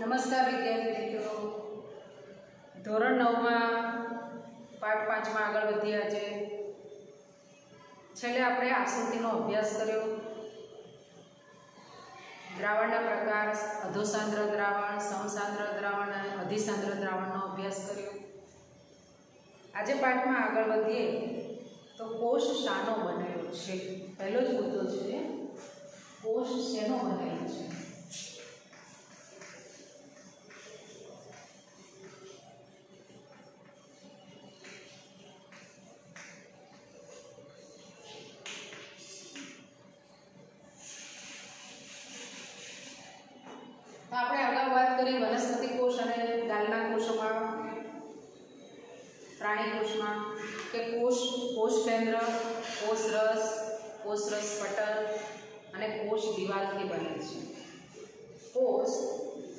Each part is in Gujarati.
નમસ્કાર વિદ્યાર્થી મિત્રો. ધોરણ નવમાં પાઠ પાંચમાં આગળ વધ્યા છે છેલ્લે આપણે આકૃતિનો અભ્યાસ કર્યો. દ્રાવણના પ્રકાર, અધોસાંદ્ર દ્રાવણ, સમસાંદ્ર દ્રાવણ અને અધિસાંદ્ર દ્રાવણનો અભ્યાસ કર્યો. આજે પાઠમાં આગળ વધીએ તો કોષ શાનો બનેલો છે. પહેલો જ મુદ્દો છે, કોષ શેનો બનેલો છે?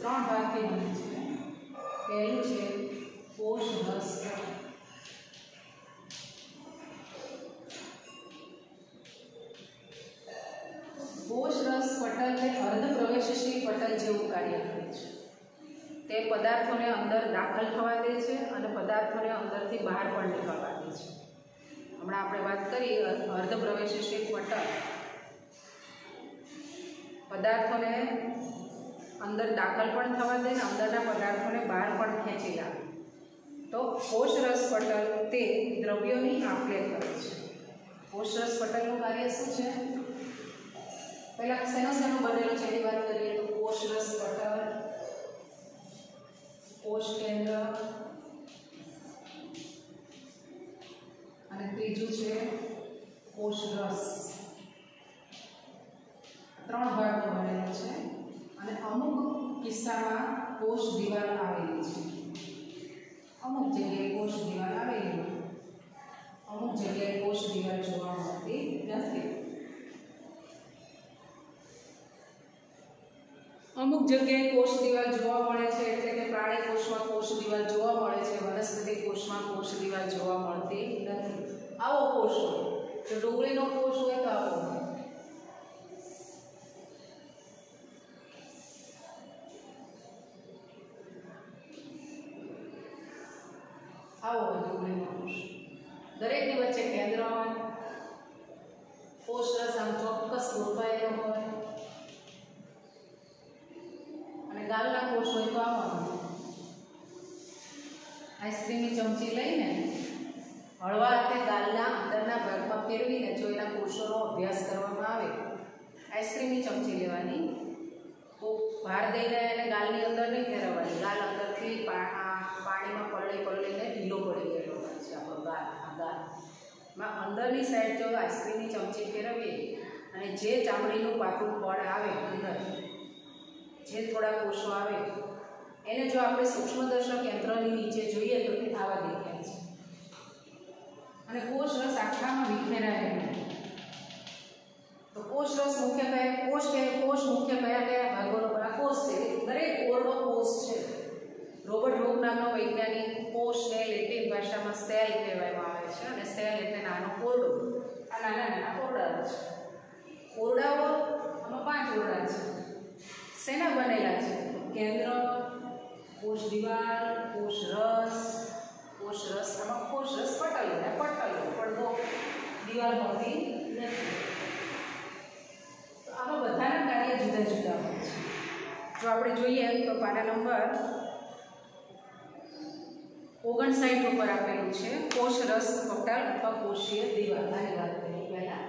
ત્રણ ભાગથી બને છે. પહેલું છે કોષ રસ કોષ રસ અર્ધ પ્રવેશશીલ પટલ જેવું કાર્ય કરે છે. તે પદાર્થોને અંદર દાખલ થવા દે છે અને પદાર્થોને અંદરથી બહાર પણ નીકળવા દે છે. હમણાં આપણે વાત કરી અર્ધ પ્રવેશશીલ પટલ. પદાર્થોને અંદર દાખલ પણ થવા દે ને અંદરના પદાર્થોને બહાર પણ ખેંચી લાવે તો કોષરસ પટલ તે દ્રવ્યોની આપલે કરે છે. કોષરસ પટલનું કાર્ય શું છે? પહેલાં શેનો શેનો બનેલો છે? એની વાત કરીએ તો કોષરસ પટલ કોષ કેન્દ્ર, અને ત્રીજું છે કોષરસ ત્રણ ભાગમાં બનેલો છે. અને અમુક કિસ્સામાં કોષ દિવાલ આવેલી છે. અમુક જગ્યાએ કોષ દિવાલ આવેલી અમુક જગ્યાએ કોષ દિવાલ જોવા મળતી નથી. અમુક જગ્યાએ કોષ દિવાલ જોવા મળે છે એટલે કે પ્રાણી કોષમાં કોષ દિવાલ જોવા મળે છે, વનસ્પતિ કોષમાં કોષ દિવાલ જોવા મળતી નથી. આવો કોષ હોય. જો ડુંગળીનો કોષ હોય તો આવો હોય. બહાર દઈને એને ગાલની અંદર નહીં ફેરવવાની. ગાલ અંદરથી પાણીમાં પલળી પલળીને ઢીલો પડી ગયેલો હોય છે આપણો ગાલ, આ ગાલમાં અંદરની સાઈડ જો આઈસ્ક્રીમની ચમચી ફેરવીએ અને જે ચામડીનું પાતળું પડ આવે અંદર, જે થોડા કોષો આવે, એને જો આપણે સૂક્ષ્મદર્શક યંત્રની નીચે જોઈએ તો તે આવા દેખાય છે. અને કોષ રસ આખામાં વિખેરાયેલો કોષ રસ મુખ્ય કયા કોષ કે કોષ મુખ્ય કયા કયા ભાગોનો આ કોષ છે દરેક ઓરડો કોષ છે. રોબર્ટ રોક નામનો વૈજ્ઞાનિક કોષને લેટિન ભાષામાં સેલ કહેવામાં આવે છે અને સેલ એટલે નાનો ઓરડો. આ નાના નાના ઓરડાઓ છે. ઓરડાઓ આમાં પાંચ ઓરડા છે. શેના બનેલા છે? કેન્દ્ર, કોષ દિવાલ, કોષ રસ કોષ રસ આમાં કોષ રસ પટલ પટલ પડદો. દિવાલ મળતી નથી. તો બધાના કાર્ય જુદા જુદા હોય છે. જો આપણે જોઈએ તો પાના નંબર ઓગણસાઠ ઉપર આપેલું છે. કોષ રસ પટલ અથવા કોષીય દિવાલ આની વાત કરી પહેલાં.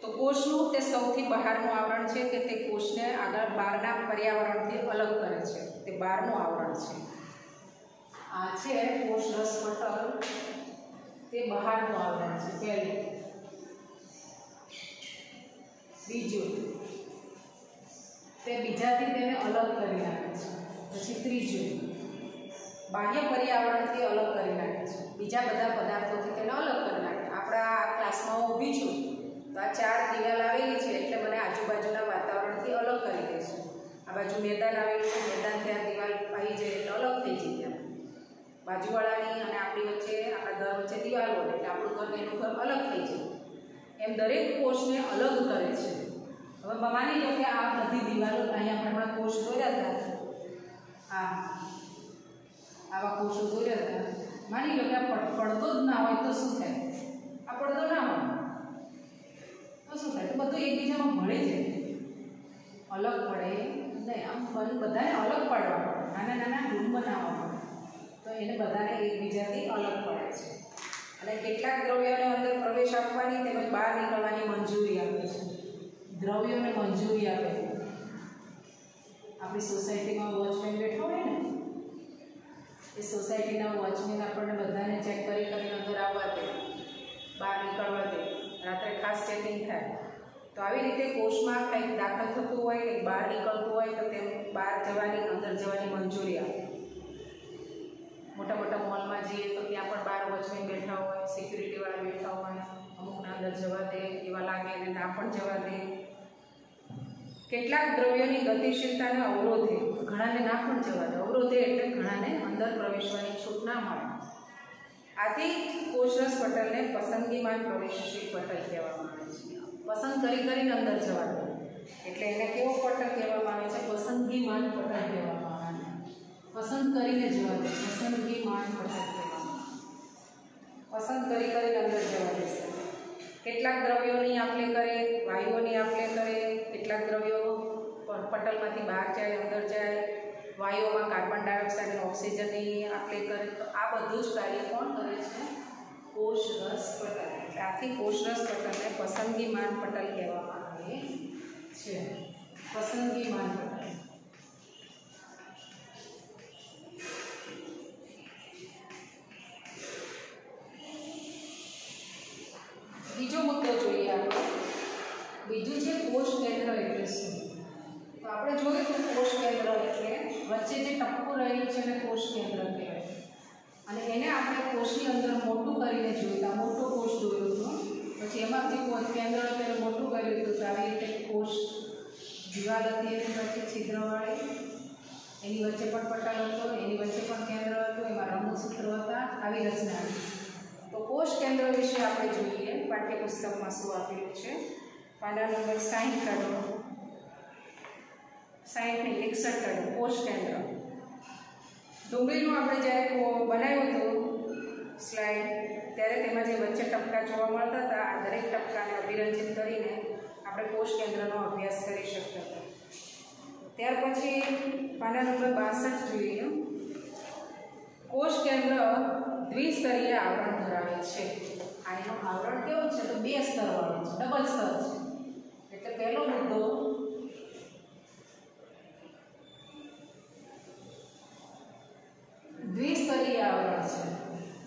તો કોષનું તે સૌથી બહારનું આવરણ છે કે તે કોષને આગળ બહારના પર્યાવરણથી અલગ કરે છે. તે બહારનું આવરણ છે. આ છે કોષ રસ પટલ. તે બહારનું આવરણ છે. પહેલું. બીજું. તે બીજાથી તેને અલગ કરી નાખે છે. પછી ત્રીજું. બાહ્ય પર્યાવરણથી અલગ કરી નાખે છે. બીજા બધા પદાર્થોથી તેને અલગ કરી નાખે. આપણા ક્લાસમાં હું ઊભી છું, તો આ ચાર દિવાલ આવેલી છે એટલે મને આજુબાજુના વાતાવરણથી અલગ કરી દે છે. આ બાજુ મેદાન આવેલું છે મેદાનથી આ દિવાલ આવી જાય એટલે અલગ થઈ જાય ત્યાં. બાજુવાળાની અને આપણી વચ્ચે, આપણા ઘર વચ્ચે દિવાલ હોય એટલે આપણું ઘર એનું ઘર અલગ થઈ જાય. એમ દરેક કોષને અલગ કરે છે. હવે માની લો કે આ બધી દિવાલો અહીંયા આપણે હમણાં કોષ દોર્યા હતા. આ આવા કોષો દોર્યા હતા. માની લો કે આ પડતો જ ના હોય તો શું થાય? આ પડતો ના હોય. તો શું થાય? તો બધું એકબીજામાં ભળી જાય. અલગ પડે નહીં. આમ બધાને અલગ પાડવા પડે. નાના નાના રૂમ બનાવવા પડે. તો એને બધાને એકબીજાથી અલગ પડે છે અને કેટલાક દ્રવ્યોને અંદર પ્રવેશ આપવાની તેમજ બહાર નીકળવાની મંજૂરી આપે છે. દ્રવ્યોને મંજૂરી આપે. આપણી સોસાયટીમાં વોચમેન બેઠો હોય ને, એ સોસાયટીના વોચમેન આપણને બધાને ચેક કરી કરીને અંદર આવવા દે, બહાર નીકળવા દે. રાત્રે ખાસ ચેકિંગ થાય. તો આવી રીતે કોષમાં કંઈક દાખલ થતું હોય, કંઈક બહાર નીકળતું હોય, તો તેમ બહાર જવાની, અંદર જવાની મંજૂરી આપે. મોટા મોટા મોલમાં જઈએ તો ત્યાં પણ બાર વોચમેન બેઠા હોય સિક્યુરિટીવાળા બેઠા હોય, અમુકના અંદર જવા દે, એવા લાગે અને ના પણ જવા દે. કેટલાક દ્રવ્યોની ગતિશીલતાને અવરોધે, ઘણાને ના પણ જવા દે. અવરોધે એટલે ઘણાને અંદર પ્રવેશવાની છૂટ ના મળે. આથી કોષરસ પટલને પસંદગીમાન પ્રવેશશીલ પટલ કહેવામાં આવે છે. પસંદ કરી કરીને અંદર જવા દે. એટલે એને કેવો પટલ કહેવામાં આવે છે? પસંદગીમાન પટલ કહેવામાં પસંદ કરીને જવા દે પસંદગીમાન પટલ કહેવામાં પસંદ કરી કરીને અંદર જવા દેશે કેટલાક દ્રવ્યોની આપલે કરે વાયુઓની આપલે કરે, કેટલાક દ્રવ્યો પટલમાંથી બહાર જાય, અંદર જાય, વાયુઓમાં કાર્બન ડાયોક્સાઇડ અને ઓક્સિજનની આપલે કરે, તો આ બધું જ કાર્ય કોણ કરે છે? કોષરસ પટલ. આથી કોષરસ પટલને પસંદગીમાન પટલ કહેવામાં આવે છે. પસંદગીમાન પટલ. વચ્ચે પણ પટલ હતો એની વચ્ચે પણ કેન્દ્ર હતું, એમાં રમૂસૂત્રો હતા, આવી રચના તો કોષ કેન્દ્ર વિશે આપણે જોઈએ, પાઠ્યપુસ્તકમાં શું આપેલું છે. પાના નંબર સાહીઠ કાઢો. સાહીઠની એકસઠ કાઢો કોષ કેન્દ્ર. ડુંગળીનું આપણે જ્યારે બનાવ્યું હતું સ્લાઇડ, ત્યારે તેમાં જે વચ્ચે ટપકા જોવા મળતા હતા, આ દરેક ટપકાને અભિરંજિત કરીને આપણે કોષ કેન્દ્રનો અભ્યાસ કરી શકતા હતા. ત્યાર પછી પાના નંબર બાસઠ જોઈએ. કોષ કેન્દ્ર દ્વિસ્તરીય આવરણ ધરાવે છે. આ એનું આવરણ કેવું છે? તો બે સ્તરવાળું છે, ડબલ સ્તર છે. એટલે પહેલો મુદ્દો દ્વિસ્તરીય આવરણ છે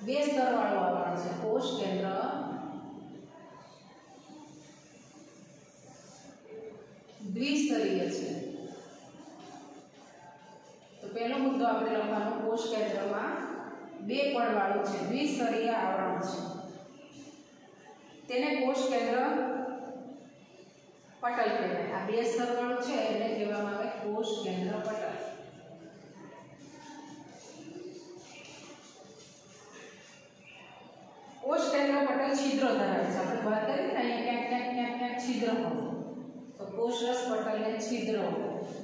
બે સ્તરવાળું આવરણ છે કોષ કેન્દ્ર દ્વિસ્તરીય છે તો પહેલો મુદ્દો આપણે લખવાનો કોષ કેન્દ્રમાં પડવાળું છે. દ્વિસ્તરીય આવરણ છે. તેને કોષ કેન્દ્ર પટલ કહેવાય. આ બે સ્તરવાળું છે, એને કહેવામાં આવે કોષ કેન્દ્ર પટલ. કોષ કેન્દ્ર પટલ છિદ્રો ધરાવે છે. આપણે વાત કરી ને, અહીંયા ક્યાંક ક્યાંક ક્યાંક ક્યાંક છિદ્ર હોય. તો કોષરસ પટલને છિદ્ર હોય.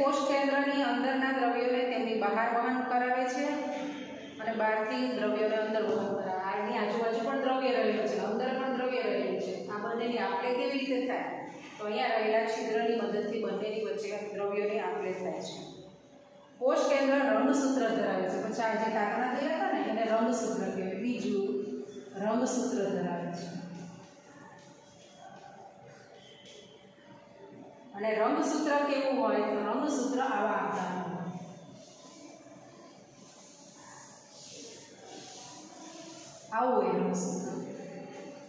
જે કોષ કેન્દ્રની અંદરના દ્રવ્યોને તેમની બહાર વહન કરાવે છે અને બહારથી દ્રવ્યોને અંદર વહન કરાવે આની આજુબાજુ પણ દ્રવ્ય રહેલું છે, અંદર પણ દ્રવ્ય રહેલું છે. આ બંનેની આપલે કેવી રીતે થાય? તો અહીંયા રહેલા છિદ્રની મદદથી બંનેની વચ્ચે દ્રવ્યોની આપલે થાય છે. કોષ કેન્દ્ર રંગસૂત્ર ધરાવે છે. પછી આ જે ટાંકણા થયેલા હતા ને, એને રંગસૂત્ર કહેવાય. બીજું રંગસૂત્ર ધરાવે છે. અને રંગસૂત્ર કેવું હોય તો રંગસૂત્ર આવા આકારનું હોય. આવું હોય રંગસૂત્ર.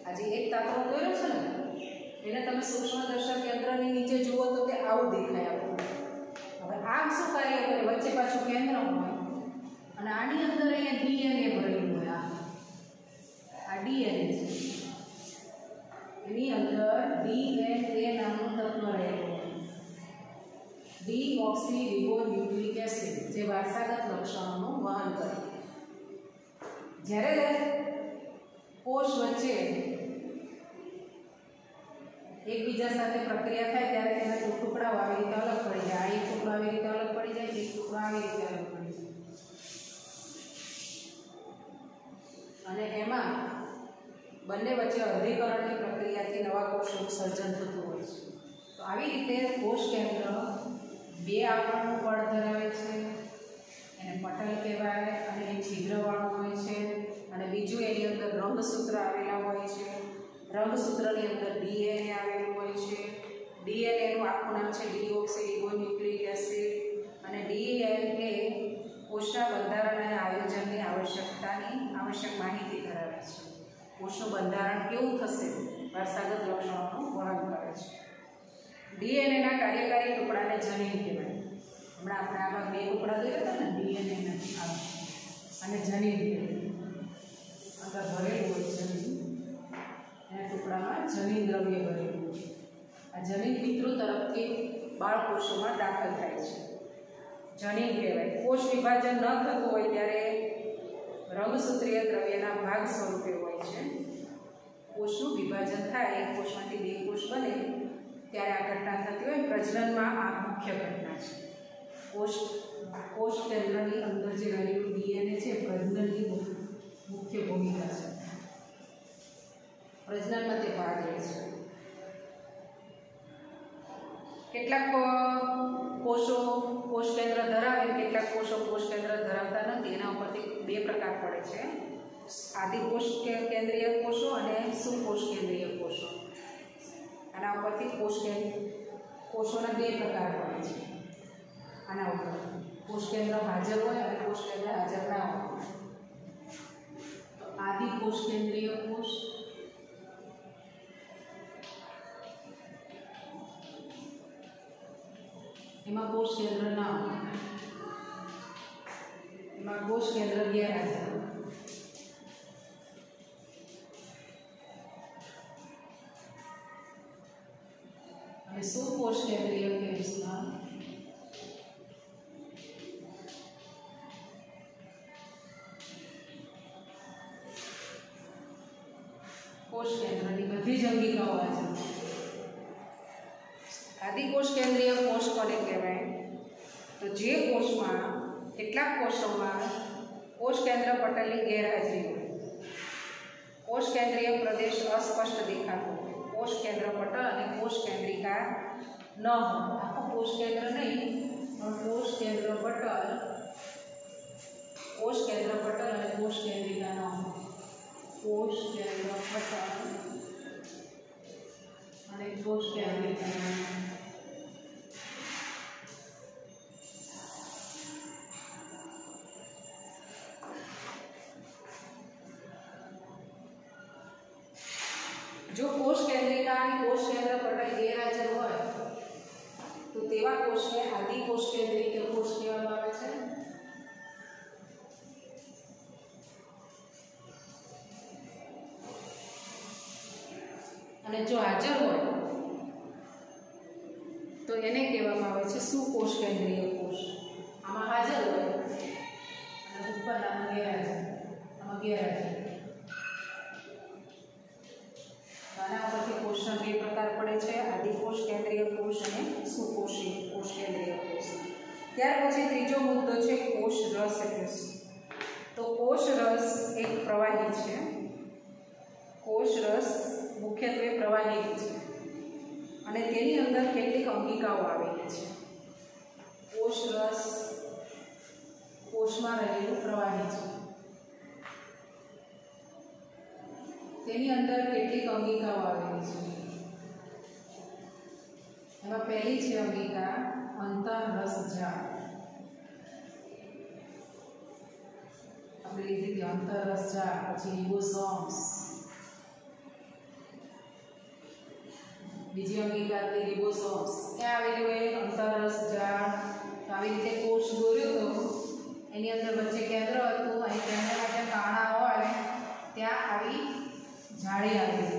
આજે એક તાતણો દોર્યો છે ને, એને તમે સૂક્ષ્મ દર્શક યંત્રની નીચે જુઓ તો તે આવું દેખાય આપણને. હવે આમ શું કાર્ય કરે વચ્ચે પાછું કેન્દ્ર હોય અને આની અંદર અહીંયા ડીએનએ ભરેલું હોય આ. આ ડીએનએ છે. એની અંદર ડીએનએ નામનું તત્વ રહેલું ડીઓક્સી રિબોન્યુક્લિક એસિડ જે વારસાગત લક્ષણોનું વહન કરે જ્યારે કોષ વચ્ચે એકબીજા સાથે પ્રક્રિયા થાય ત્યારે તેના ટુ- ટુકડાઓ આવી રીતે અલગ પડી જાય. આ એક ટુકડો આવી રીતે અલગ પડી જાય એક ટુકડો આવી રીતે અલગ પડી જાય. અને એમાં બંને વચ્ચે અધિકરણની પ્રક્રિયાથી નવા કોષનું સર્જન થતું હોય છે. તો આવી રીતે કોષ કેન્દ્ર બે આવરણનું પડ ધરાવે છે. એને પટલ કહેવાય અને એ છિદ્રવાળું હોય છે. અને બીજું એની અંદર રંગસૂત્ર આવેલા હોય છે. રંગસૂત્રની અંદર ડીએનએ આવેલું હોય છે. ડીએનએનું આખું નામ છે ડીઓક્સિરિબોન્યુક્લિક એસિડ. અને ડીએનએ કોષના બંધારણ અને આયોજનની આવશ્યકતાની આવશ્યક માહિતી ધરાવે છે. કોષનું બંધારણ કેવું થશે? વારસાગત લક્ષણોનું વર્ણન કરે છે. ડીએનએના કાર્યકારી ટુકડાને જનીન કહેવાય. હમણાં આપણે આમાં બે ટુકડા જોયા હતા ને ડીએનએના અને જનીન કહેવાય. અંદર ભરેલું હોય જનીન. એના ટુકડામાં જનીન દ્રવ્ય ભરેલું હોય આ જનીન પિતૃ તરફથી બાળકોષોમાં દાખલ થાય છે. જનીન કહેવાય. કોષ વિભાજન ન થતું હોય ત્યારે રંગસૂત્રીય દ્રવ્યના ભાગ સ્વરૂપે હોય છે. કોષનું વિભાજન થાય, કોષમાંથી બે કોષ બને. ત્યારે આ ઘટના થતી હોય પ્રજનનમાં આ મુખ્ય ઘટના છે. કોષ કોષ કેન્દ્રની અંદર જે રહેલું ડીએનએ છે પ્રજનનની મુખ્ય ભૂમિકા છે. પ્રજનનમાં તે ભાગ લે છે. કેટલાક કોષો કોષ કેન્દ્ર ધરાવે કેટલાક કોષો કોષ કેન્દ્ર ધરાવતા નથી, એના ઉપરથી બે પ્રકાર પડે છે. આદિકોષ કેન્દ્રીય કોષો અને સુકોષ કેન્દ્રીય કોષો. કોષ કેન્દ્ર કોષોના બે પ્રકાર પડે છે. આના ઉપર. કોષ કેન્દ્ર હાજર હોય અને કોષ કેન્દ્ર હાજર ના હોય. આદિ કોષ કેન્દ્રીય કોષ. એમાં કોષ કેન્દ્ર ના હોય. એમાં કોષ કેન્દ્ર ગેરહાજર. કેન્દ્ર પટલ અને કોષ કેન્દ્રિકા જો હાજર હોય, તો એને કહેવામાં આવે છે સુકોષ કેન્દ્રીય કોષ? આમાં હાજર હોય, અને ગેરહાજર, આમાં ગેરહાજર. આના ઉપરથી કોષના બે પ્રકાર પડે છે આદિકોષ કેન્દ્રીય કોષ અને સુકોષી કોષ કેન્દ્રીય કોષ. ત્યાર પછી ત્રીજો મુદ્દો છે કોષ રસ એટલે તો કોષ રસ એક પ્રવાહી છે મુખ્યત્વે પ્રવાહી છે. અને તેની અંદર કેટલીક અંગિકાઓ આવેલી છે. કોષ રસ કોષમાં રહેલું પ્રવાહી છે. તેની અંદર કેટલીક અંગિકાઓ આવેલી છે. એમાં પહેલી છે અંગિકા અંતરરસજાળ આપણે લીધી હતી અંતરરસજાળ પછી રિબોસોમ્સ બીજી અંગિકા હતી રિબોસોમ્સ ક્યાં આવેલી હોય અંતરરસજાળ ઝાડ આવી રીતે કોષ દોર્યો હતો. એની અંદર વચ્ચે કેન્દ્ર હતું, અહીં કેન્દ્ર માટે કાણા હોય, ત્યાં આવી જાળી આવી.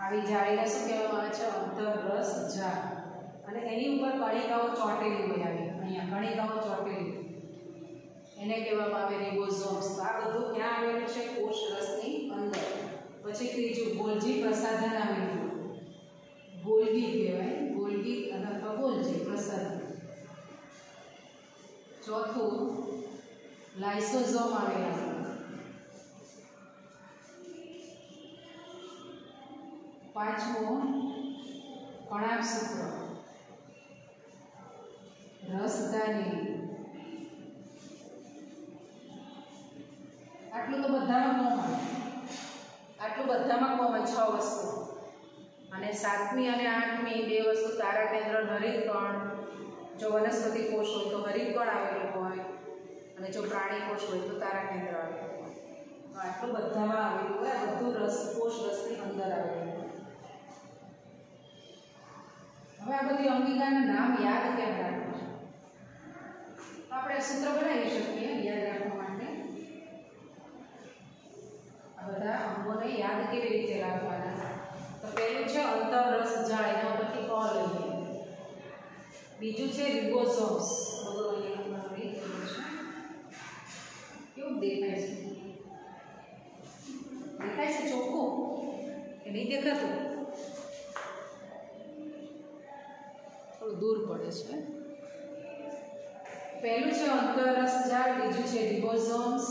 આવી જાળીને શું કહેવામાં આવે છે? અંતરરસ ઝાડ અને એની ઉપર કણિકાઓ ચોંટેલી હોય આવી. અહીંયા કણિકાઓ ચોંટેલી. એને કહેવામાં આવે રિબોઝોમ્સ આ બધું ક્યાં આવેલું છે? કોષ રસની અંદર પછી ત્રીજું ગોલજી પ્રસાધન આવેલું ગોલગી કહેવાય ગોલગી અને અથવા ગોલજી પ્રસાધન ચોથું લાઇસોઝોમ આવેલા પાંચમું કણાક્ષસૂત્ર રસધાની આટલું તો બધામાં કોમન આટલું બધામાં કોમન છ વસ્તુ અને સાતમી અને આઠમી બે વસ્તુ તારા કેન્દ્ર હરિતકણ જો વનસ્પતિ કોષ હોય તો હરિતકણ આવેલું હોય અને જો પ્રાણી કોષ હોય તો તારા કેન્દ્ર આવેલું હોય. આટલું બધામાં આવેલું હોય, આ બધું રસ, કોષ રસની અંદર આવેલું હોય. હવે આ બધી અંગિકાના નામ યાદ કેમ રાખવા? આપણે સૂત્ર બનાવી શકીએ યાદ રાખવા માટે. આ બધા અંગોને યાદ કેવી રીતે રાખવાના? તો પહેલું છે અંતરરસ જાળ એના પરથી ક લઈએ. બીજું છે રિબોસોમ્સ. બરોબર અહીંયા આપણે લઈ ગયું છે કેવું દેખાય છે? દેખાય છે ચોખ્ખું? કે નહીં દેખાતું? થોડું દૂર પડે છે. પહેલું છે અંતરરસ જાળ બીજું છે રિબોઝોમ્સ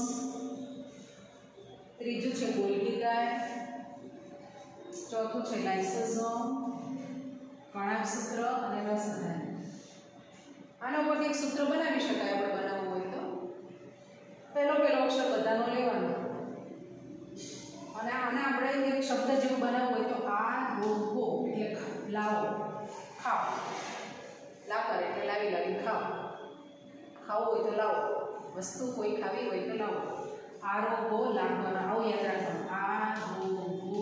ત્રીજું છે ગોલ્ગી ગાય. ચોથું છે લાઇસોઝોમ કણાક્ષસૂત્ર અને રસધાન આના ઉપરથી એક સૂત્ર બનાવી શકાય આપણે બનાવવું હોય તો. પહેલો પહેલો અક્ષર બધાનો લેવાનો. અને આને આપણે એક શબ્દ જેવું બનાવવું હોય તો આ રોગો એટલે લાવો ખાઓ લા કરે એટલે લાવી લાવી ખાઓ ખાવું હોય તો લાવો. વસ્તુ કોઈ ખાવી હોય તો લાવો. આરોગો લાગવાનો આવું યાદ રાખવાનું. આરોગો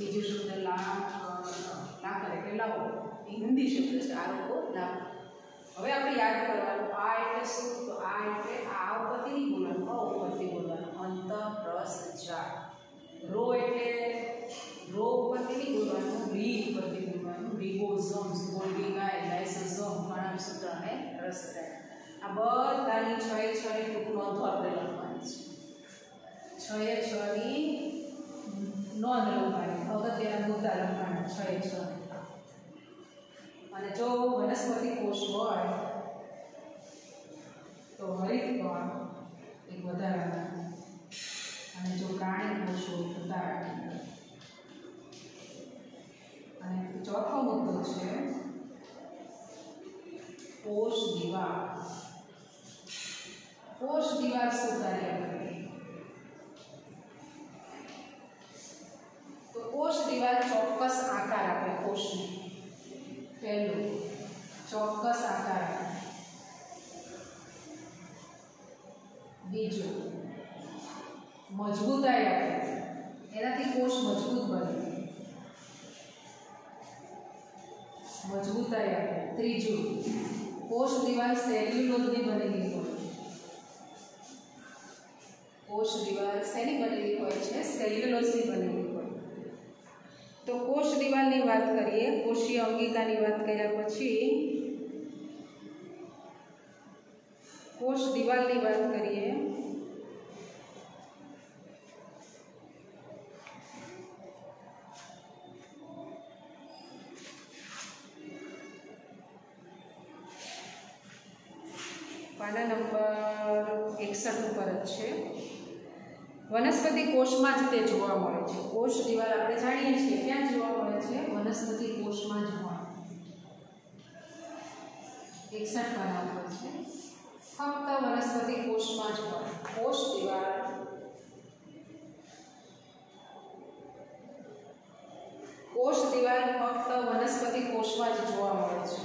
બીજું શબ્દ લા લા કરે એટલે લાવો. એ હિન્દી શબ્દ છે આરોગો લાકર હવે આપણે યાદ કરવાનું, આ એટલે શું? તો આ એટલે આ ઉપરથી નહીં બોલવાનું, અ ઉપરથી બોલવાનું. અંત રસ જા રો એટલે, રો ઉપરથી નહીં બોલવાનું, રી ઉપરથી બોલવાનું. રિબોઝોમ્સ ગોલ્ગી ગાય લાઇસોઝોમ કણાક્ષસૂત્ર અને થાય આ બધાની છ એ છ ની ટૂંક નોંધો આપણે લખવાની છે. છ એ છ ની નોંધ લખવાની. અગત્યના મુદ્દા લખાણ છ એ છ. અને જો વનસ્પતિ કોષ હોય, તો હરિતકણ એક વધારાના અને જો પ્રાણી કોષ હોય, તો તારા અને ચોથો મુદ્દો છે, કોષ દિવાલ કોષ દિવાલ શું કાર્ય કરે? તો કોષ દિવાલ ચોક્કસ આકાર આપે કોષને પહેલું ચોક્કસ આકાર આપે બીજું મજબૂતાઈ આપે એનાથી કોષ મજબૂત બને મજબૂતાઈ આપે ત્રીજું કોષ દિવાલ સેલ્યુલોઝની બનેલી હોય કોષ દિવાલ શેની બનેલી હોય છે સેલ્યુલોઝની બનેલી હોય તો કોષ દિવાલની વાત કરીએ કોષીય અંગિકાની વાત કર્યા પછી કોષ દિવાલની વાત કરીએ. વનસ્પતિ કોષમાં જ તે જોવા મળે છે. કોષ દિવાલ આપણે જાણીએ છીએ. ક્યાં જોવા મળે છે? વનસ્પતિ કોષમાં જ મળે એકસઠ ઉપર છે. ફક્ત વનસ્પતિ કોષમાં જ હોય. કોષ દિવાલ. કોષ દિવાલ ફક્ત વનસ્પતિ કોષમાં જ જોવા મળે છે.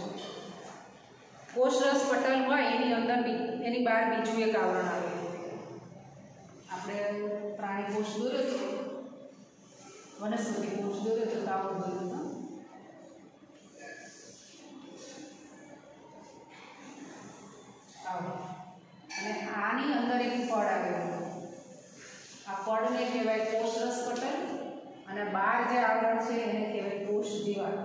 કોષરસ પટલ હોય એની અંદર એની બહાર બીજું એક આવરણ આવેલું આપણે પ્રાણી કોષ દોર્યો હતો વનસ્પતિ કોષ દોર્યો હતો તાવ દોર્યો હતો અને આની અંદર એક પડ આવેલું આ પડને કહેવાય કોષરસ પટલ અને બહાર જે આવરણ છે એને કહેવાય કોષ દિવાલ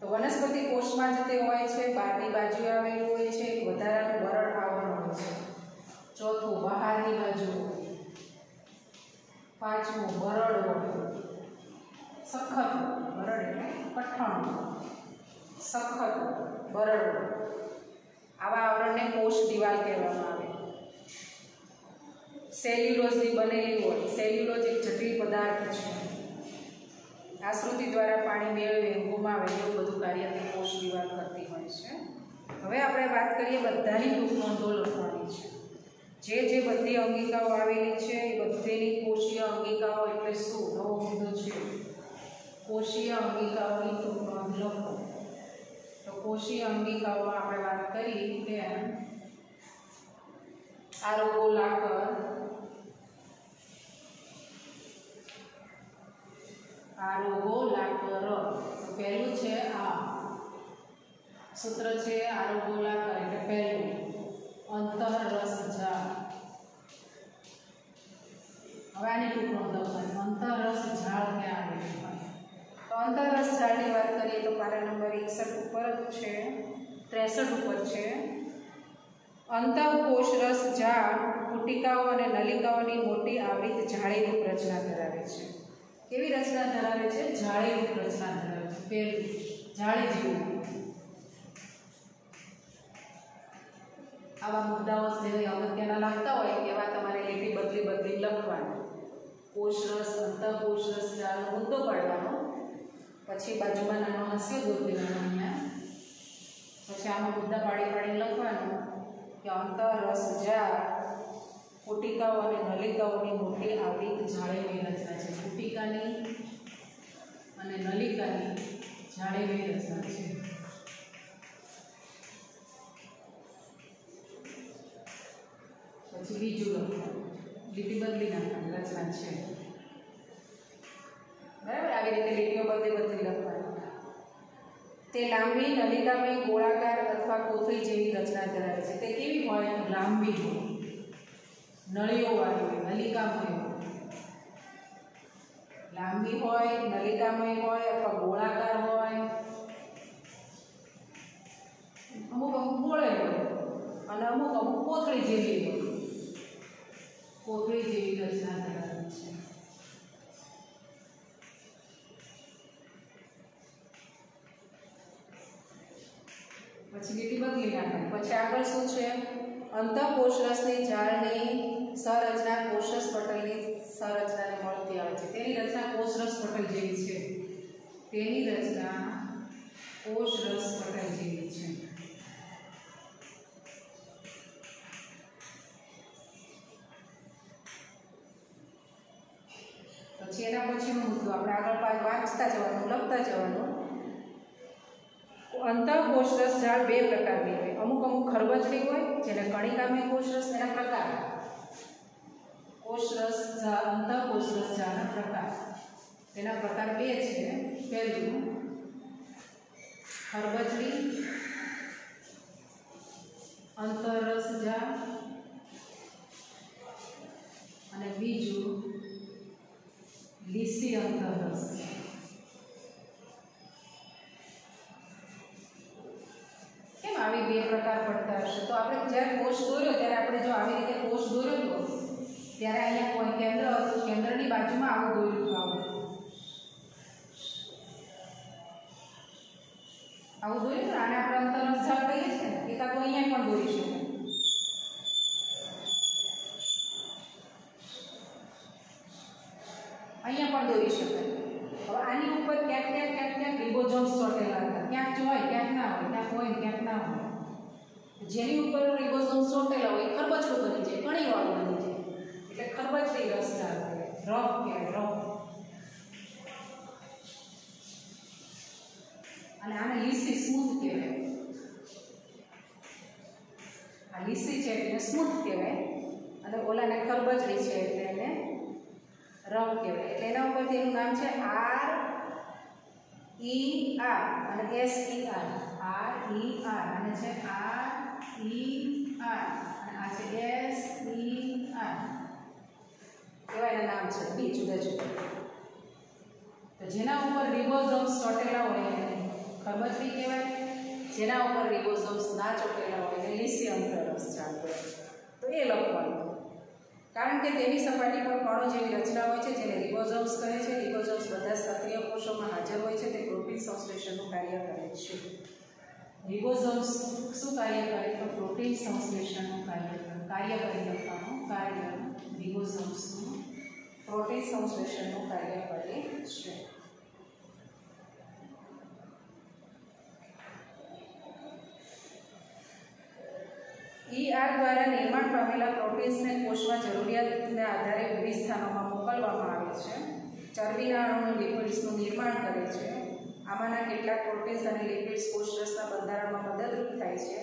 તો વનસ્પતિ કોષમાં જ તે હોય છે, બહારની બાજુ આવેલું હોય છે વધારાનું વરણ આવરણ હોય છે. ચોથું બહારની બાજુ. પાંચમું બરડો સખત બરડ એટલે કઠણ. સખત બરડો આવા આવરણને કોષ દિવાલ કહેવામાં આવે. સેલ્યુલોઝની બનેલી હોય. સેલ્યુલોઝ એક જટિલ પદાર્થ છે. આશ્રુતિ દ્વારા પાણી મેળવે ગુમાવે એવું બધું કાર્ય તે કોષ દિવાલ કરતી હોય છે. હવે આપણે વાત કરીએ બધાની દુઃખ નોંધો લખવાની છે. જે જે બધી અંગિકાઓ આવેલી છે, એ બધીની કોષીય અંગિકાઓ એટલે શું નવો મુદ્દો છે. કોષીય અંગિકાઓની ટૂંક નોંધ લખો. તો કોષીય અંગિકાઓ આપણે વાત કરી તેમ આરોગો લાકર આ રોગો લાકર તો પહેલું છે આ. સૂત્ર છે આરોગો લાકર એટલે પહેલું. અંતરરસ ઝાડ હવે આની ટૂંક નોંધ અંતરરસ ઝાડ ક્યાં આવે તો ઝાડની વાત કરીએ તો પારા નંબર એકસઠ ઉપર જ છે, ત્રેસઠ ઉપર છે. અંતઃકોષરસ ઝાડ કુટિકાઓ અને નલિકાઓની મોટી આવૃત જાળીરૂપ રચના ધરાવે છે. કેવી રચના ધરાવે છે? જાળીરૂપ રચના ધરાવે છે. પેલું જાળી જેવું આવા મુદ્દાઓ જે અગત્યના લાગતા હોય એવા તમારે લીટી બદલી બદલી લખવાનું. કોષરસ અંતઃકોષરસ ઝાડનો મુદ્દો પાડવાનો. પછી બાજુમાં નાનો હાસ્ય દેવાનો અહીંયા. પછી આમાં મુદ્દા પાડી પાડી લખવાનું કે અંતરસ જા. કુટિકાઓ અને નલિકાઓની મોટી આવૃત જાળેવી રચના છે. કુટિકાની અને નલિકાની જાળેવી રચના છે. પછી બીજું લખવાનું લીટી બદલી નાખવાની રચના છે. બરાબર? આવી રીતે લીટીઓ બદલી બદલી લખવાની. તે લાંબી નલિકામય ગોળાકાર અથવા કોથળી જેવી રચના ધરાવે છે. તે કેવી હોય? લાંબી હોય. નળીઓ વાળી હોય નલિકામય લાંબી હોય નલિકામય હોય અથવા ગોળાકાર હોય. અમુક અમુક ગોળે હોય અને અમુક અમુક કોથળી જેવી હોય. કોથળી જેવી રચના ધરાવે છે. પછી લીટી બદલી નાખવાની પછી આગળ શું છે? અંતઃકોષરસની ઝાડની સંરચના કોષરસ પટલની સંરચનાને મળતી આવે છે. તેની રચના કોષરસ પટલ જેવી છે. તેની રચના કોષરસ પટલ જેવી છે. પછીનો આપણે આગળ વાંચતા જવાનું, લખતા જવાનું. અંતઃકોષરસ ઝાડ બે પ્રકારની હોય. અમુક અમુક ખરબચડી હોય, જેને કણિકામય કોષરસ એના પ્રકાર. કોષરસ અંતઃકોષરસ ઝાડના પ્રકાર. તેના પ્રકાર બે છે. પહેલું, ખરબચડી, અંતરસ ઝાડ અને બીજું લીસી અંતરસ કેમ આવી બે પ્રકાર પડતા હશે? તો આપણે જ્યારે કોષ દોર્યો, ત્યારે આપણે જો આવી રીતે કોષ દોર્યો તો, ત્યારે અહીંયા કોઈ કેન્દ્ર હતું? કેન્દ્રની બાજુમાં આવું દોર્યું આવું. આવું દોર્યું ને? આને આપણે અંતરસ ઝાડ કહીએ છીએ ને? એકાદ તો અહીંયા પણ દોરી શકાય અહીંયા પણ દોરી શકાય હવે આની ઉપર ક્યાંક ક્યાંક ક્યાંક ક્યાંક રિબોઝોમ્સ ચોટેલા હતા ક્યાંક જો હોય ક્યાંક ના હોય ક્યાંક હોય ક્યાંક ના હોય જેની ઉપર રિબોઝોમ્સ સોટેલા હોય ખરબચડો બની જાય, કણીવાળું બની જાય. એટલે ખરબચડી રસદાર કહેવાય રફ કહેવાય રફ. અને આને લીસી સ્મૂથ કહેવાય. આ લીસી છે એટલે સ્મૂથ કહેવાય. અને ઓલાને ખરબચડી છે એટલે એને રફ કહેવાય. એટલે એના ઉપરથી એનું નામ છે આર ઈ આર અને S E R. R E R. અને છે આર ઈ આર આ છે એસ ઈ એના નામ છે બે જુદા જુદા જેના ઉપર રિબોઝોમ્સ ચોટેલા હોય એને ખરબચડી કહેવાય. જેના ઉપર રિબોઝોમ્સ ના ચોટેલા હોય એને લીસી અંતરસ ચાલતો તો એ લખવાનું. કારણ કારણ કે તેની સપાટી પર કણો જેવી રચના હોય છે, જેને રિબોઝોમ્સ કહે છે. રિબોઝોમ્સ બધા સક્રિય કોષોમાં હાજર હોય છે, તે પ્રોટીન સંશ્લેષણનું કાર્ય કરે છે. રિબોઝોમ્સ શું કાર્ય કરે તો પ્રોટીન સંશ્લેષણનું કાર્ય કરે કાર્ય કરી લખવાનું કાર્ય રિબોઝોમ્સનું પ્રોટીન સંશ્લેષણનું કાર્ય કરે છે ઈઆર દ્વારા નિર્માણ પામેલા પ્રોટીન્સને કોષમાં જરૂરિયાતને આધારે વિવિધ સ્થાનોમાં મોકલવામાં આવે છે. ચરબીના અણુ લિપિડ્સનું નિર્માણ કરે છે. આમાંના કેટલાક પ્રોટીન્સ અને લિપિડ્સ કોષરસના બંધારણમાં મદદરૂપ થાય છે.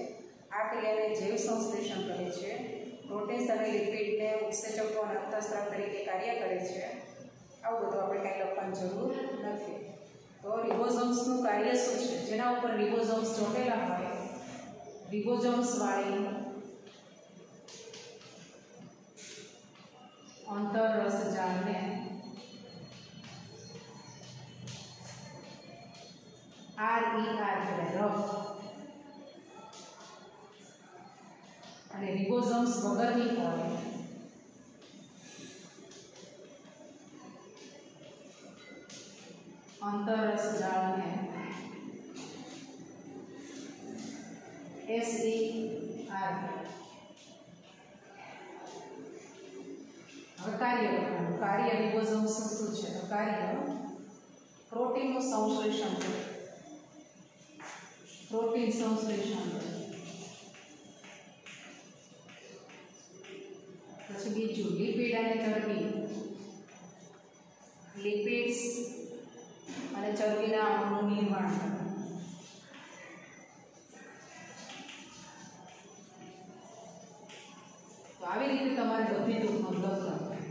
આ ક્રિયાને જૈવ સંશ્લેષણ કહે છે. પ્રોટીન્સ અને લિપિડને ઉત્સેચકો અને અંતઃસ્ત્રાવ તરીકે કાર્ય કરે છે. આવું બધું આપણે કાંઈ લખવાની જરૂર નથી. તો રિબોઝોમ્સનું કાર્ય શું છે? જેના ઉપર રિબોઝોમ્સ ચોટેલા હોય, રિબોઝોમ્સ વાળી અંતરરસ જાળને આર ઈ આર કહેવાય રફ અને રિબોઝમ્સ વગરની હોય. અંતરરસ જાળને એસ ઈ આર કાર્ય કાર્ય રિબોઝમ્સ શું છે? કાર્ય પ્રોટીનનું સંશ્લેષણ પ્રોટીન સંશ્લેષણ પછી બીજું લિપિડ અને ચરબી લિપિડ્સ અને ચરબીના અણુનું નિર્માણ. આવી રીતે તમારે બધી ટૂંકમાં લખવાનું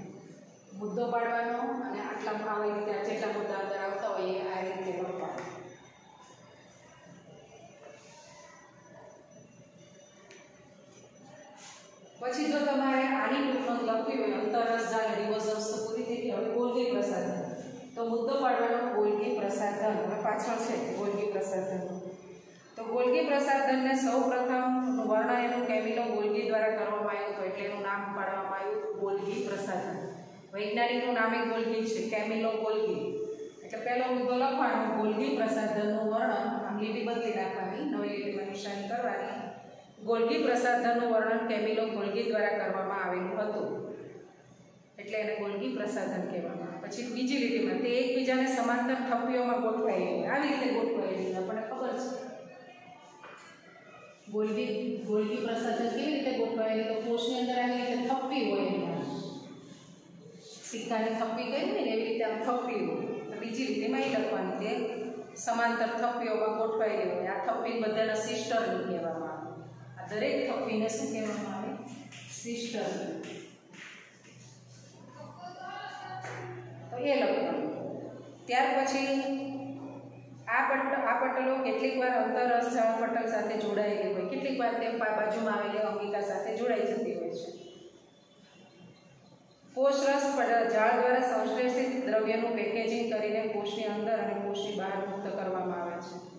મુદ્દો પાડવાનો અને આટલા આવી રીતે જેટલા મુદ્દા અંદર આવતા હોય એ આ રીતે લખવાનું પછી જો તમારે આની ટૂંકમાં લખવી હોય અંતરરસ જાળ રિવોઝમ્સ તો પૂરી થઈ ગઈ. હવે ગોલગી પ્રસાધન? તો મુદ્દો પાડવાનો ગોલગી પ્રસાધન. હવે પાછળ છે ગોલગી પ્રસાધન. તો ગોલગી પ્રસાધનને સૌ પ્રથમ વર્ણન એનું કેમિલો ગોલગી દ્વારા કરવામાં આવ્યું હતું, એટલે એનું નામ પાડવામાં આવ્યું ગોલગી પ્રસાધન. વૈજ્ઞાનિકનું નામે ગોલગી છે, કેમિલો ગોલગી એટલે પહેલો મુદ્દો લખવાનો ગોલગી પ્રસાધનનું વર્ણન આમ લીટી બદલી નાખવાની, નવી લીટીમાં નિશાની કરવાની. ગોલ્ગી પ્રસાધનનું વર્ણન કેમિલો ગોલગી દ્વારા કરવામાં આવેલું હતું. એટલે એને ગોલગી પ્રસાધન કહેવામાં પછી બીજી લીટીમાં તે એકબીજાને સમાંતર થપ્પીઓમાં ગોઠવાયેલી આવી રીતે ગોઠવાયેલી આપણને ખબર છે. ગોલગી ગોલગી પ્રસાધન કેવી રીતે ગોઠવાયેલી તો કોષની અંદર આવી રીતે થપ્પી હોય એમાં સિક્કાની થપ્પી કરી ને? એવી રીતે આમ થપ્પી હોય. બીજી લીટીમાં એ લખવાની તે સમાંતર થપ્પીઓમાં ગોઠવાયેલી હોય. આ થપ્પી બધાના સિસ્ટરની કહેવામાં દરેક થપ્પીને શું કહેવામાં આવે? સિસ્ટર. એ લખવાનું ત્યાર પછી આ પટ, આ પટલો કેટલીક વાર અંતરરસ પટલ સાથે જોડાયેલી હોય. કેટલીક વાર તે બાજુમાં આવેલી અંગિકા સાથે જોડાઈ જતી હોય છે. કોષરસ જાળ દ્વારા સંશ્લેષિત દ્રવ્યનું પેકેજિંગ કરીને કોષની અંદર અને કોષની બહાર મુક્ત કરવામાં આવે છે.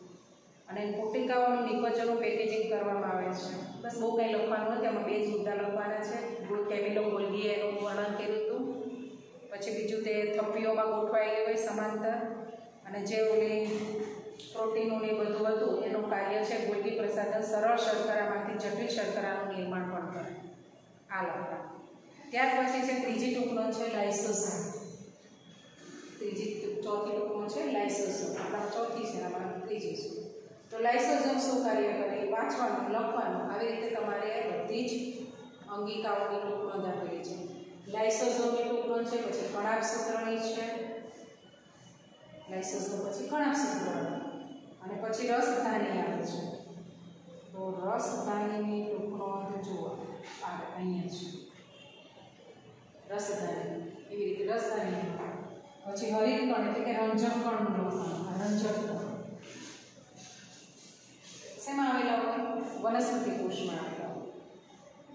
અને કોટિકાઓનું નિકોચનનું પેકેજિંગ કરવામાં આવે છે. બસ બહુ કંઈ લખવાનું નથી એમાં બે જ મુદ્દા લખવાના છે. કેમિલો ગોલ્ગીએ એનું વર્ણન કર્યું હતું. પછી બીજું તે થપ્પીઓમાં ગોઠવાયેલી હોય સમાંતર. અને જે ઓલી પ્રોટીનોને બધું હતું, એનું કાર્ય છે ગોલ્ગી પ્રસાધન સરળ શર્કરામાંથી જટિલ શર્કરાનું નિર્માણ પણ કરે. આ લખતા. ત્યાર પછી છે ત્રીજી ટૂંકનો છે લાઇસોસોમ. ત્રીજી ચોથી ટૂંકનો છે લાઇસોસોમ. આપણા ચોથી છે આપણા ત્રીજી છે. તો લાઇસોઝોમ શું કાર્ય કરે, વાંચવાનું, લખવાનું, આવી રીતે તમારે બધી જ અંગિકાઓની ટૂંકનો આપેલી છે. લાઇસોસોમની ટૂંકનો છે, પછી કણાભ સૂત્રની છે. લાઇસોઝોમ પછી કણાભ સૂત્રની અને પછી રસધાની આવે છે. તો રસધાનીની ટૂંકનો જુઓ. આ અહીંયા છે. રસધાની એવી રીતે રસધાની પછી હરિતકણ એટલે કે રંજક પણ લખવાનું. રંજક કણ શેમાં આવેલા હોય? વનસ્પતિ કોષમાં આવેલા હોય.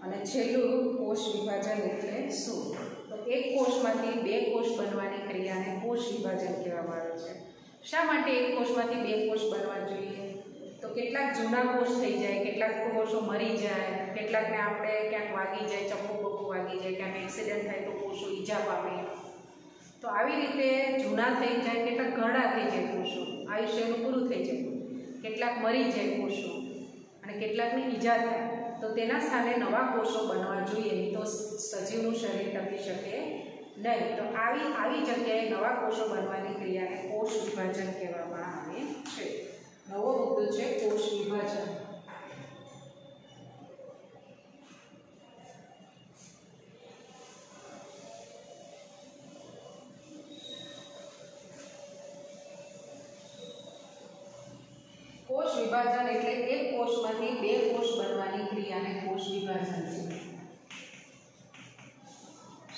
અને છેલ્લું કોષ વિભાજન એટલે શું? તો એક કોષમાંથી બે કોષ બનવાની ક્રિયાને કોષ વિભાજન કહેવામાં આવે છે. શા માટે એક કોષમાંથી બે કોષ બનવા જોઈએ? તો કેટલાક જૂના કોષ થઈ જાય, કેટલાક કોષો મરી જાય, કેટલાકને આપણે ક્યાંક વાગી જાય, ચપ્પુ બપ્પુ વાગી જાય, ક્યાંક એક્સિડન્ટ થાય તો કોષો ઈજા પામે તો આવી રીતે જૂના થઈ જાય, કેટલાક ઘરડા થઈ જાય કોષો. આયુષ્યનું પૂરું થઈ જાય. કેટલાક મરી જાય કોષો અને કેટલાકની ઈજા થાય, તો તેના સ્થાને નવા કોષો બનવા જોઈએ નહીં તો સજીવનું શરીર ટકી શકે નહીં. તો આવી આવી જગ્યાએ નવા કોષો બનવાની ક્રિયાને કોષ વિભાજન કહેવામાં આવે છે. નવો મુદ્દો છે કોષ વિભાજન કોષ વિભાજન એટલે એક કોષમાંથી બે કોષ બનવાની ક્રિયાને કોષ વિભાજન છે.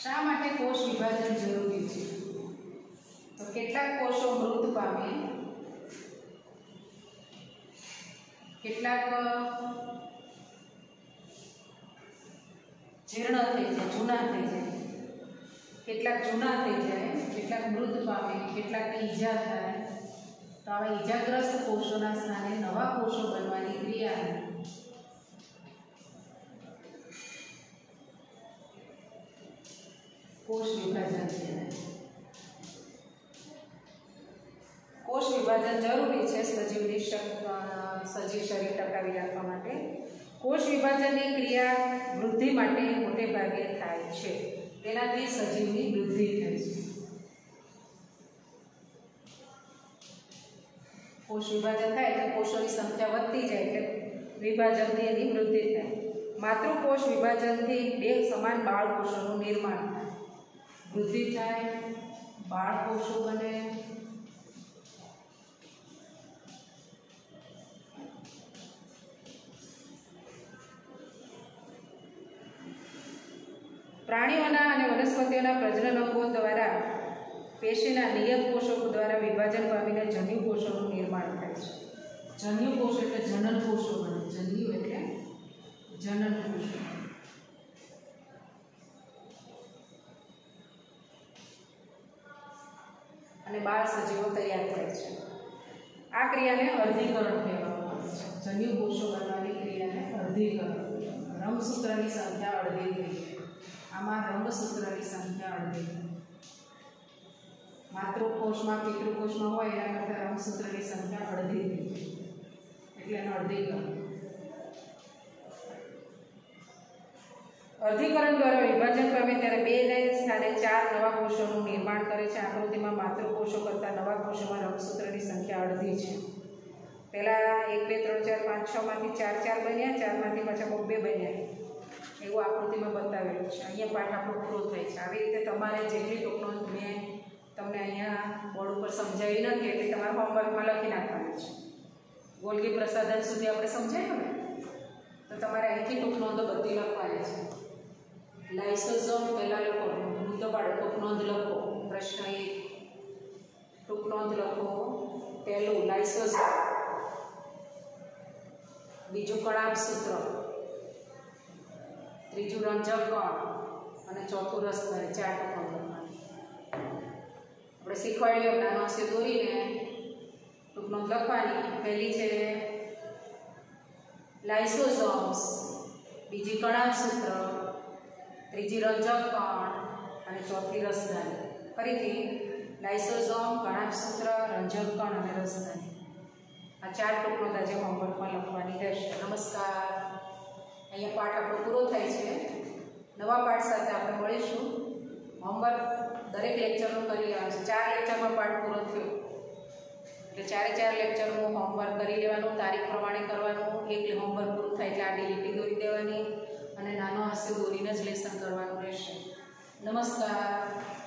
શા માટે કોષ વિભાજન જરૂરી છે? તો કેટલાક કોષો મૃત પામે. કેટલાક જીર્ણ થઈ જાય, જૂના થઈ જાય. કેટલાક જૂના થઈ જાય, કેટલાક મૃત પામે, કેટલાક ઈજા થાય. તો આવા ઈજાગ્રસ્ત કોષોના સ્થાને નવા કોષો બનવાની ક્રિયા. કોષ વિભાજન કહેવાય કોષ વિભાજન જરૂરી છે સજીવની સજીવ શરીર ટકાવી રાખવા માટે. કોષ વિભાજનની ક્રિયા વૃદ્ધિ માટે મોટે ભાગે થાય છે. તેનાથી સજીવની વૃદ્ધિ થાય છે. કોષ વિભાજન થાય એટલે કોષોની સંખ્યા વધતી જાય એટલે વિભાજનથી એની વૃદ્ધિ થાય. માતૃકોષ વિભાજનથી બે સમાન બાળકોષોનું નિર્માણ વૃદ્ધિ થાય, બાળકોષો બને. પ્રાણીઓના અને વનસ્પતિઓના પ્રજનનકો દ્વારા પેશીના નિયત પોષકો દ્વારા વિભાજન પામીને જન્યુ કોષોનું નિર્માણ થાય છે. જન્યુ કોષ એટલે જનન કોષો બને. જન્યુ એટલે જનન કોષો અને બાળ સજીવો તૈયાર થાય છે. આ ક્રિયાને અર્ધીકરણ કહેવામાં આવે છે. જન્યુ કોષો બનવાની ક્રિયાને અર્ધીકરણ રંગસૂત્રની સંખ્યા અડધી થઈ છે આમાં રંગસૂત્રની સંખ્યા અડધી માતૃકોષમાં પિતૃકોષમાં હોય એના કરતાં રંગસૂત્રની સંખ્યા અડધી થઈ એટલે એનો અડધીકરણ અર્ધીકરણ દ્વારા વિભાજન પામે ત્યારે બે ને સ્થાને ચાર નવા કોષોનું નિર્માણ કરે છે. આકૃતિમાં માતૃકોષો કરતાં નવા કોષોમાં રંગસૂત્રની સંખ્યા અડધી છે. પહેલાં એક, બે, ત્રણ, ચાર, પાંચ છમાંથી ચાર ચાર બન્યા. ચારમાંથી પાછા બબ્બે બન્યા. એવું આકૃતિમાં બતાવેલું છે. અહીંયા પાઠ આપણો પૂરો થાય છે. આવી રીતે તમારે જેટલી ટૂંકનો મેં તમને અહીંયા બોર્ડ ઉપર સમજાવી નથી, એટલે તમારા હોમવર્કમાં લખી નાખવાનું છે. ગોલગી પ્રસાદન સુધી આપણે સમજાયું ને? તો તમારે અહીંથી ટૂંક નોંધો બધી લખવાની છે. લાઇસોઝોમ પહેલાં લખો મુદ્દો પાડો ટૂંક નોંધ લખો. પ્રશ્ન એક. ટૂંક નોંધ લખો. પહેલું લાઇસોઝોમ બીજું કળાપ સૂત્ર. ત્રીજું, રંજક કણ? અને ચોથું રસધારી ચાર ટૂંક આપણે શીખવાડીએ નાનો હશે દોરીને ટૂંક લખવાની પહેલી છે લાઇસોઝોમ્સ, બીજી કણાસૂત્ર, ત્રીજી રંજક કણ અને ચોથી રસધાની. ફરીથી લાઇસોઝોમ કણાપ સૂત્ર રંજક કણ અને રસધાની. આ ચાર ટુકડો આજે હોમવર્કમાં લખવાની રહેશે. નમસ્કાર. અહીંયા પાઠ આપણો પૂરો થાય છે. નવા પાઠ સાથે આપણે મળીશું. હોમવર્ક દરેક લેક્ચરનું કરી લેવાનું છે. ચાર લેક્ચરમાં પાઠ પૂરો થયો. એટલે ચારે ચાર લેક્ચરનું હોમવર્ક કરી લેવાનું, તારીખ પ્રમાણે કરવાનું, એક હોમવર્ક પૂરું થાય એટલે આડી લીટી દોરી દેવાની અને નાનો હાસ્ય દોરીને જ લેસન કરવાનું રહેશે. નમસ્કાર.